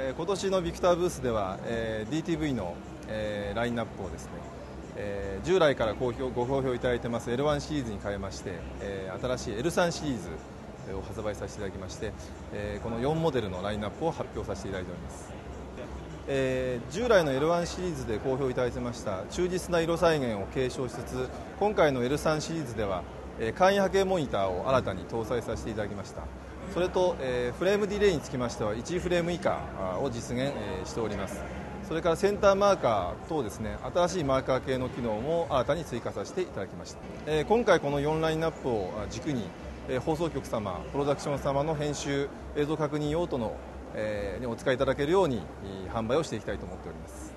え、今年のビクターブースでは、えー、DTV の、えー、ラインナップをですね、えー、従来から好評ご好評いただいてます L1 シリーズに変えまして、えー、新しい L3 シリーズを発売させていただきまして、えー、この4モデルのラインナップを発表させていただいております、えー、従来の L1 シリーズで好評いただいてました忠実な色再現を継承しつつ今回の L3 シリーズでは、えー、簡易波形モニターを新たに搭載させていただきました。それと、えー、フレームディレイにつきましては1フレーム以下を実現、えー、しております。それからセンターマーカー等ですね。新しいマーカー系の機能も新たに追加させていただきました、えー、今回この4ラインナップを軸に、えー、放送局様プロダクション様の編集映像確認用途の、えー、にお使いいただけるように販売をしていきたいと思っております。